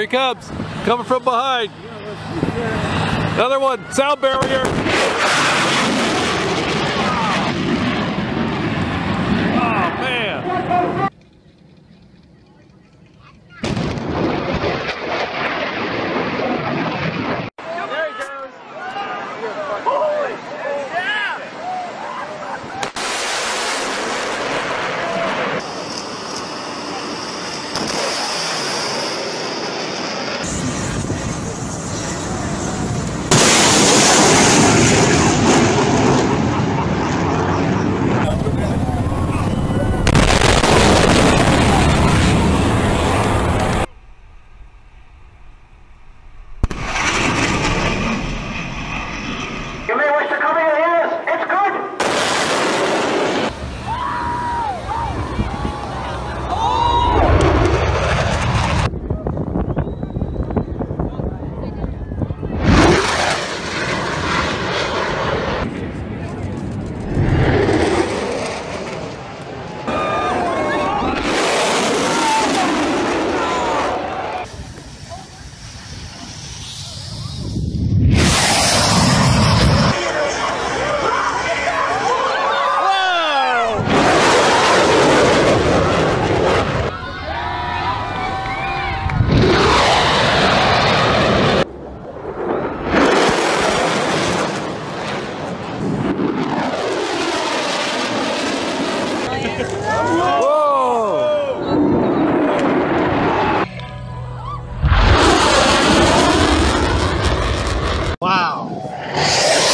he comes. Coming from behind. Another one. Sound barrier. Tchau!